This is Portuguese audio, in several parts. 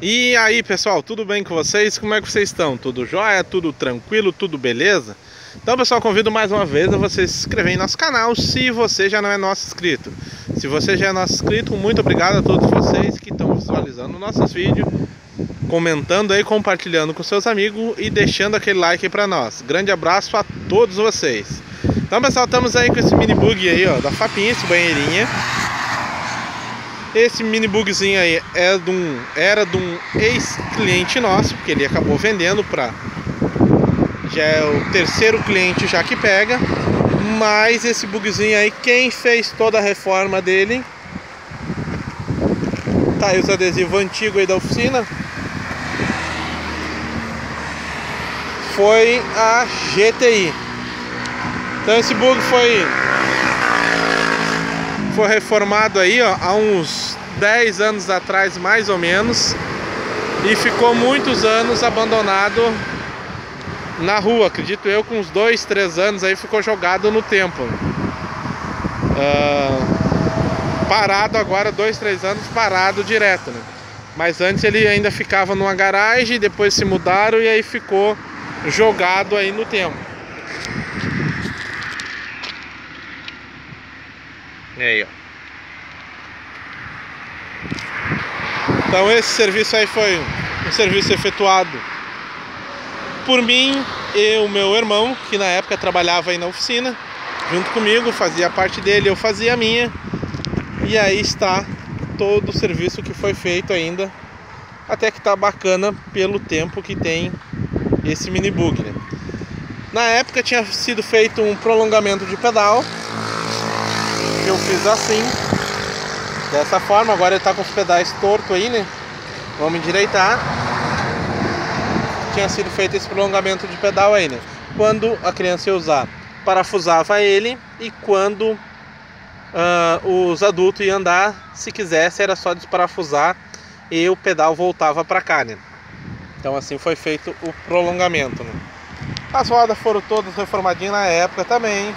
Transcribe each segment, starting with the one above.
E aí pessoal, tudo bem com vocês? Como é que vocês estão? Tudo jóia? Tudo tranquilo? Tudo beleza? Então pessoal, convido mais uma vez a você se inscrever em nosso canal se você já não é nosso inscrito. Se você já é nosso inscrito, muito obrigado a todos vocês que estão visualizando nossos vídeos, comentando aí, compartilhando com seus amigos e deixando aquele like aí pra nós. Grande abraço a todos vocês. Então pessoal, estamos aí com esse mini bug aí, ó, da Fapinha, esse banheirinha. Esse mini bugzinho aí é de um, era de um ex-cliente nosso, que ele acabou vendendo para já é o terceiro cliente já que pega. Mas esse bugzinho aí, quem fez toda a reforma dele, tá aí os adesivos antigos aí da oficina, foi a GTI. Então esse bug foi foi reformado aí ó, há uns 10 anos atrás mais ou menos e ficou muitos anos abandonado na rua, acredito eu, com uns 2, 3 anos aí ficou jogado no tempo. Uh, parado agora, 2, 3 anos parado direto, né? Mas antes ele ainda ficava numa garagem, depois se mudaram e aí ficou jogado aí no tempo. E aí, ó. Então esse serviço aí foi um serviço efetuado por mim e o meu irmão, que na época trabalhava aí na oficina, junto comigo, fazia a parte dele, eu fazia a minha. E aí está todo o serviço que foi feito ainda, até que tá bacana pelo tempo que tem esse mini bug, né? Na época tinha sido feito um prolongamento de pedal eu fiz assim, dessa forma. Agora ele tá com os pedais torto aí, né? Vamos endireitar. Tinha sido feito esse prolongamento de pedal aí, né? Quando a criança ia usar, parafusava ele e quando uh, os adultos iam andar, se quisesse, era só desparafusar e o pedal voltava para cá, né? Então assim foi feito o prolongamento, né? As rodas foram todas reformadinhas na época também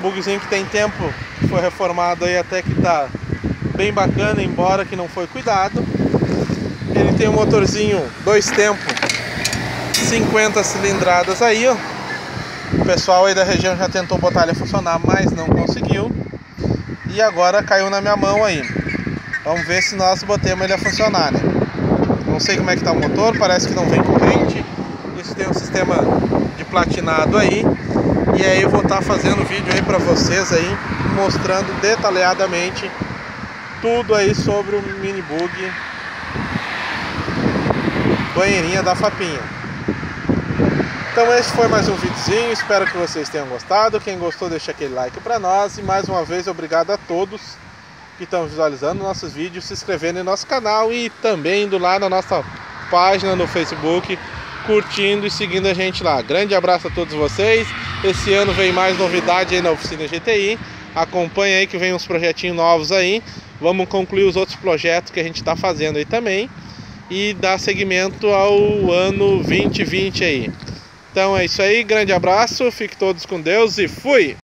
bugzinho que tem tempo, foi reformado aí até que tá bem bacana, embora que não foi cuidado. Ele tem um motorzinho dois tempos, 50 cilindradas aí, ó. O pessoal aí da região já tentou botar ele a funcionar, mas não conseguiu. E agora caiu na minha mão aí. Vamos ver se nós botemos ele a funcionar, né? Não sei como é que tá o motor, parece que não vem corrente. Isso tem um sistema de platinado aí. E aí eu vou estar tá fazendo vídeo aí para vocês aí, mostrando detalhadamente tudo aí sobre o mini bug banheirinha da Fapinha. Então esse foi mais um videozinho, espero que vocês tenham gostado. Quem gostou deixa aquele like para nós e mais uma vez obrigado a todos que estão visualizando nossos vídeos, se inscrevendo em nosso canal e também indo lá na nossa página no Facebook curtindo e seguindo a gente lá. Grande abraço a todos vocês. Esse ano vem mais novidade aí na oficina GTI. Acompanha aí que vem uns projetinhos novos aí. Vamos concluir os outros projetos que a gente está fazendo aí também. E dar seguimento ao ano 2020 aí. Então é isso aí, grande abraço, fiquem todos com Deus e fui!